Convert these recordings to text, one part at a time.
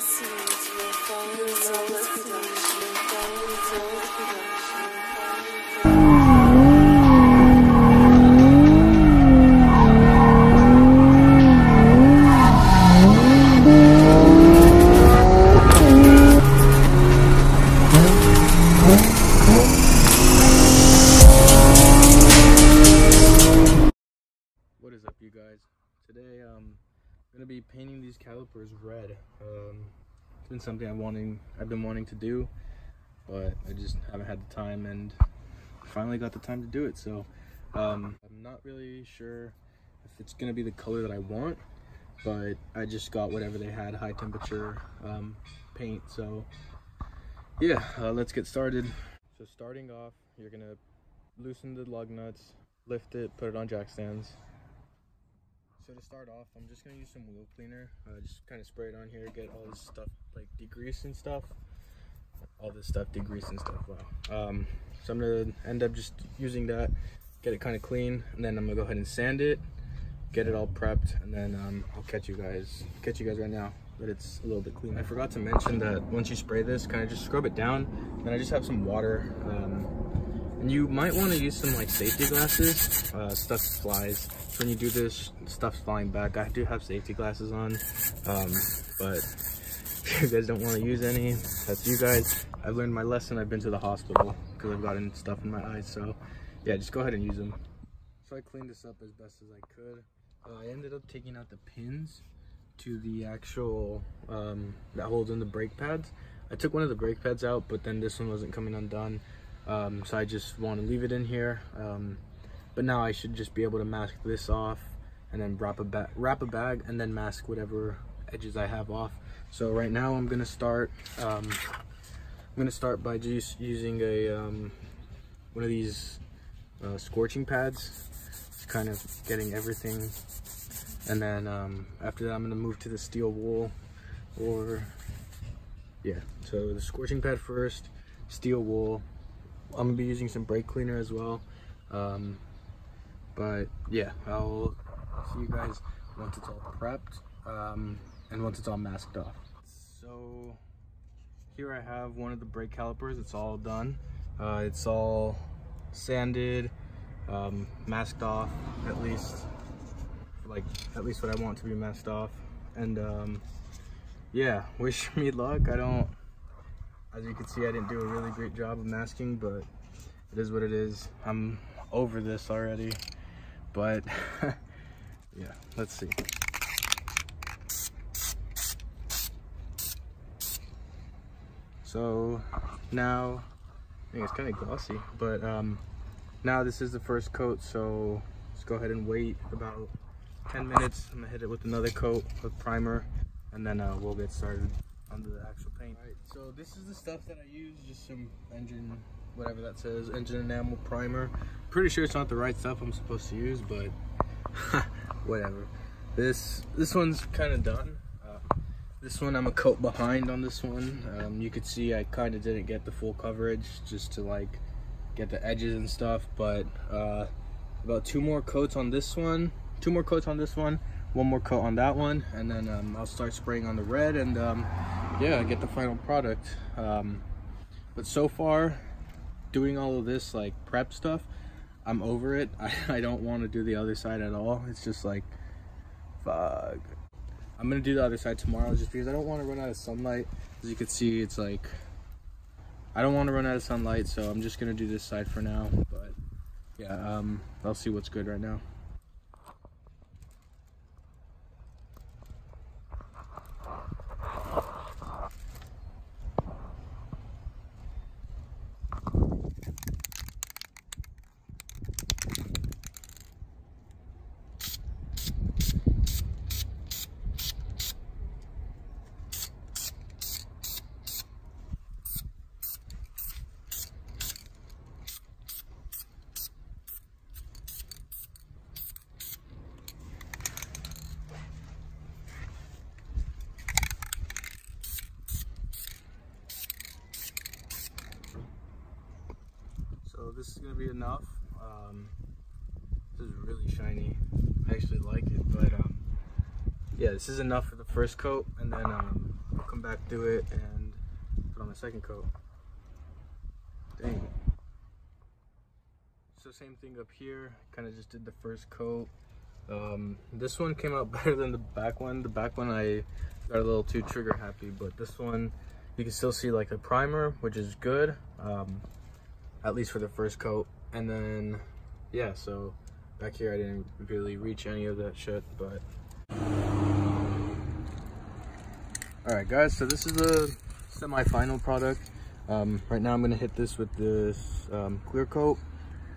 What is up, you guys? Today, um, gonna be painting these calipers red. Um, it's been something I've wanting, I've been wanting to do, but I just haven't had the time, and finally got the time to do it. So, um, I'm not really sure if it's gonna be the color that I want, but I just got whatever they had, high temperature um, paint. So, yeah, uh, let's get started. So, starting off, you're gonna loosen the lug nuts, lift it, put it on jack stands. So to start off, I'm just gonna use some wheel cleaner. Uh, just kind of spray it on here, get all this stuff like degrease and stuff. All this stuff degrease and stuff. Wow. Um, so I'm gonna end up just using that, get it kind of clean, and then I'm gonna go ahead and sand it, get it all prepped, and then um, I'll catch you guys. Catch you guys right now that it's a little bit clean. I forgot to mention that once you spray this, kind of just scrub it down. And I just have some water. Um, and you might want to use some like safety glasses. Uh, stuff flies. So when you do this, stuff's flying back. I do have safety glasses on, um, but if you guys don't want to use any, that's you guys. I've learned my lesson. I've been to the hospital because I've gotten stuff in my eyes. So yeah, just go ahead and use them. So I cleaned this up as best as I could. Uh, I ended up taking out the pins to the actual um, that holds in the brake pads. I took one of the brake pads out, but then this one wasn't coming undone. Um, so I just want to leave it in here. Um, but now I should just be able to mask this off and then wrap a, wrap a bag and then mask whatever edges I have off. So right now I'm gonna start. Um, I'm gonna start by just using a um, one of these uh, scorching pads, just kind of getting everything. And then um, after that, I'm gonna move to the steel wool, or yeah. So the scorching pad first, steel wool, I'm gonna be using some brake cleaner as well. Um, but yeah, I'll see you guys once it's all prepped um, and once it's all masked off. So here I have one of the brake calipers. It's all done. Uh, it's all sanded, um, masked off at least, like at least what I want to be masked off. And um, yeah, wish me luck. I don't as you can see, I didn't do a really great job of masking, but it is what it is. I'm over this already, but yeah, let's see. So now, I think it's kind of glossy, but um, now this is the first coat, so let's go ahead and wait about 10 minutes. I'm gonna hit it with another coat of primer, and then uh, we'll get started on the actual paint. All right, so this is the stuff that I use, just some engine, whatever that says, engine enamel primer. Pretty sure it's not the right stuff I'm supposed to use, but whatever. This this one's kind of done. Uh, this one I'm a coat behind on this one. Um, you could see I kind of didn't get the full coverage just to like get the edges and stuff, but uh, about two more coats on this one, two more coats on this one, one more coat on that one, and then um, I'll start spraying on the red and um, yeah, I get the final product. Um, but so far, doing all of this like prep stuff, I'm over it. I, I don't want to do the other side at all. It's just like, fuck. I'm gonna do the other side tomorrow just because I don't want to run out of sunlight. As you can see, it's like, I don't want to run out of sunlight, so I'm just gonna do this side for now. But yeah, um, I'll see what's good right now. Is gonna be enough. Um, this is really shiny. I actually like it, but um, yeah, this is enough for the first coat, and then um, I'll come back through it and put on the second coat. Dang. So same thing up here, kind of just did the first coat. Um, this one came out better than the back one. The back one I got a little too trigger happy, but this one you can still see like the primer, which is good, um, at least for the first coat. And then, yeah, so back here I didn't really reach any of that shit, but. All right, guys, so this is the semi-final product. Um, right now I'm gonna hit this with this um, clear coat.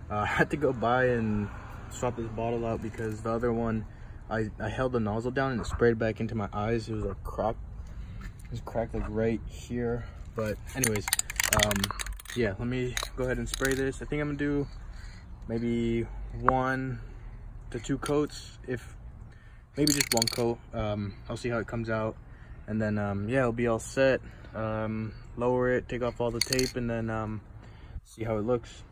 Uh, I had to go buy and swap this bottle out because the other one, I, I held the nozzle down and it sprayed back into my eyes. It was like cracked. It was cracked like right here. But anyways, um, yeah, let me go ahead and spray this. I think I'm gonna do maybe one to two coats, if maybe just one coat. Um, I'll see how it comes out. And then, um, yeah, it'll be all set. Um, lower it, take off all the tape, and then um, see how it looks.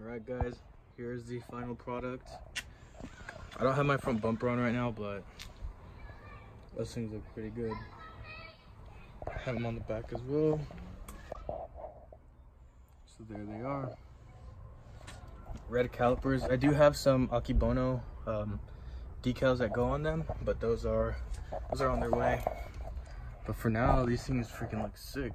Alright guys, here's the final product. I don't have my front bumper on right now, but those things look pretty good. I have them on the back as well. So there they are. Red calipers. I do have some Akebono um, decals that go on them, but those are those are on their way. But for now, these things freaking look sick.